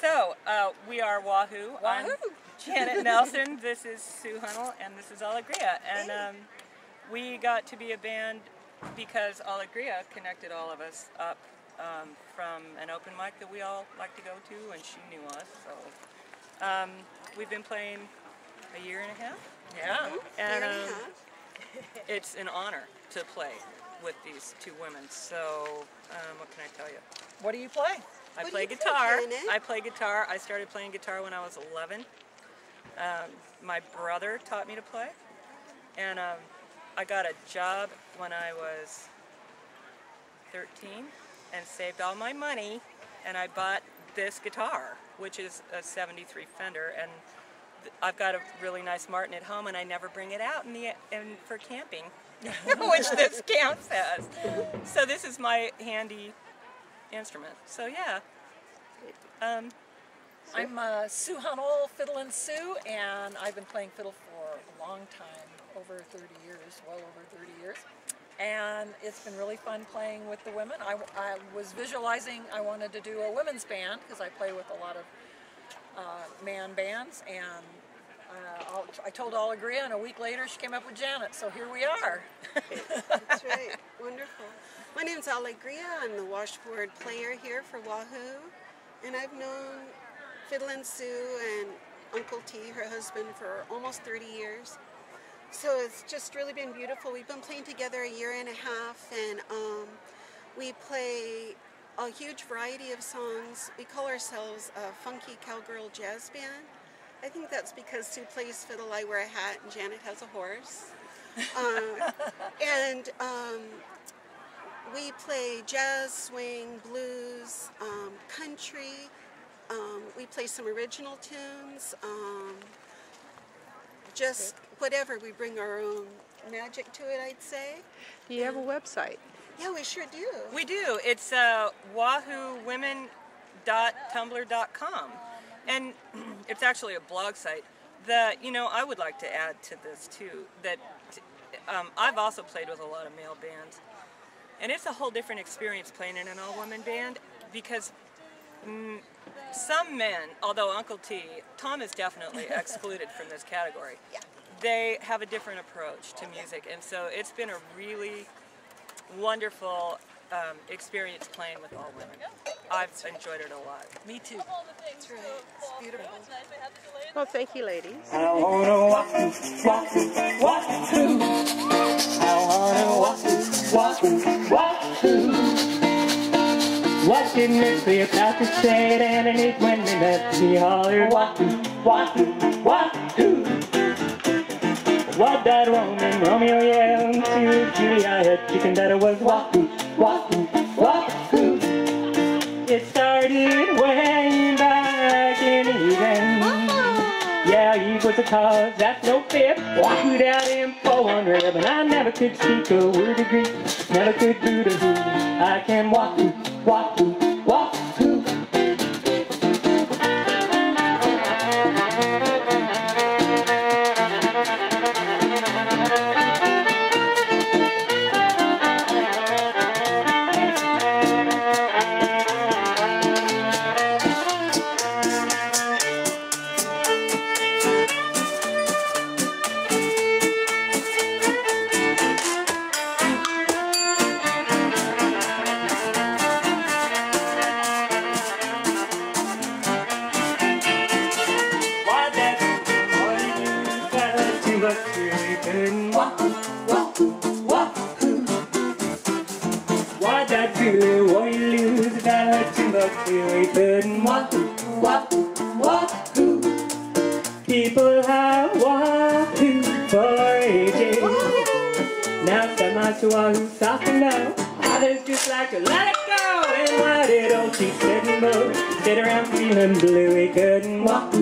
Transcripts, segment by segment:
So, uh, we are Wahoo. I'm Wahoo. Janet Nelson. This is Sue Hunnell, and this is Alegria. And um, we got to be a band because Alegria connected all of us up um, from an open mic that we all like to go to, and she knew us. So, um, we've been playing a year and a half, Yeah. and Year and um, half. it's an honor to play with these two women. So, um, what can I tell you? What do you play? I What play guitar. I play guitar. I started playing guitar when I was 11. Um, my brother taught me to play, and um, I got a job when I was 13 and saved all my money, and I bought this guitar, which is a 73 Fender, and I've got a really nice Martin at home, and I never bring it out in the in, for camping, which this counts as. So this is my handy instrument. So yeah. Um, I'm uh, Sue Hunnell, Fiddlin Sue, and I've been playing fiddle for a long time, over 30 years, well over 30 years. And it's been really fun playing with the women. I, I was visualizing I wanted to do a women's band because I play with a lot of uh, man bands, and uh, I told Alegria, and a week later she came up with Janet. So here we are. That's right. Wonderful. My name's Alegria. I'm the washboard player here for Wahoo. And I've known Fiddlin Sue and Uncle T, her husband, for almost 30 years. So it's just really been beautiful. We've been playing together a year and a half, and um, we play a huge variety of songs. We call ourselves a funky cowgirl jazz band. I think that's because Sue plays fiddle, I wear a hat, and Janet has a horse. Uh, and um, we play jazz, swing, blues, um, country. Um, we play some original tunes. Um, just whatever. We bring our own magic to it, I'd say. Do you have a website? Yeah, we sure do. we do. It's uh, wahoowomen.tumblr.com, and it's actually a blog site. That you know, I would like to add to this too. That um, I've also played with a lot of male bands, and it's a whole different experience playing in an all-woman band because mm, some men, although Uncle T, Tom is definitely excluded from this category. Yeah. They have a different approach to music, and so it's been a really wonderful um, experience playing with all women. I've enjoyed it a lot. Me too. That's right. It's beautiful. Well, thank you, ladies. I wanna walk, walk, walk through. I wanna walk, walk, walk through. What did Miss Cleopatra say to Antony when they met? She hollered, walk, walk, walk through. What that Roman Romeo yelled to Juliet? Chicken that it was walk, walk, walk cause, that's no fib. Who'd out him for one rib, I never could speak a word of Greek. Never could do the who. I can walk, walk, walk, walk. Why you lose walk, walk, walk. People have walked for ages. Now some are to all who soften now. Others just like to let it go. And old sit around feeling blue. He couldn't walk,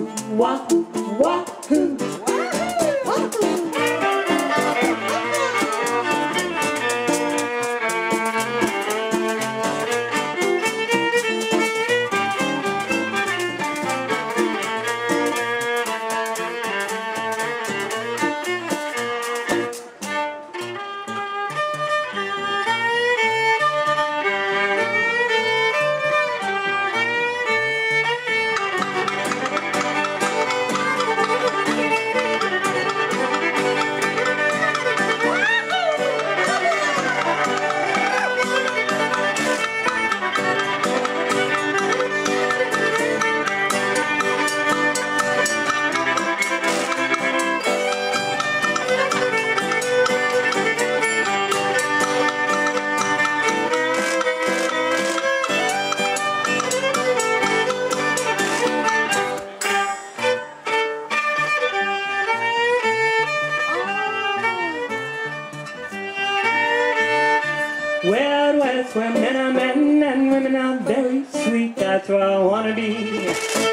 walk, sweet, That's where I wanna be.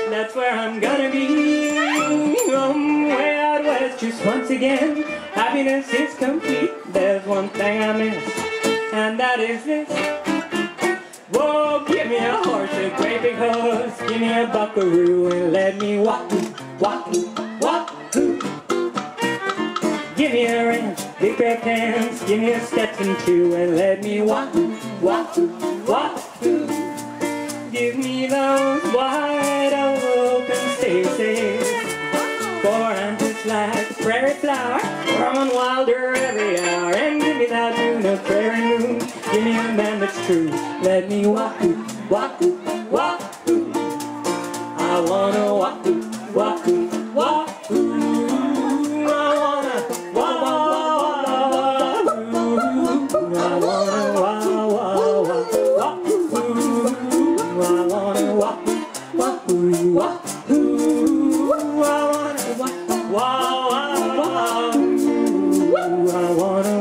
That's where I'm gonna be. I'm way out west just once again. Happiness is complete. There's one thing I miss, and that is this. Whoa, give me a horse, a great big horse. Give me a buckaroo and let me walk, walk, walk. Give me a ranch, big pair of pants. Give me a Stetson too and let me walk, walk, walk. Give me those wide open spaces. For I'm just like a prairie flower, growing wilder every hour. And give me that moon of prairie moon. Give me a man that's true. Let me walk, walk, walk. I wanna walk, I wanna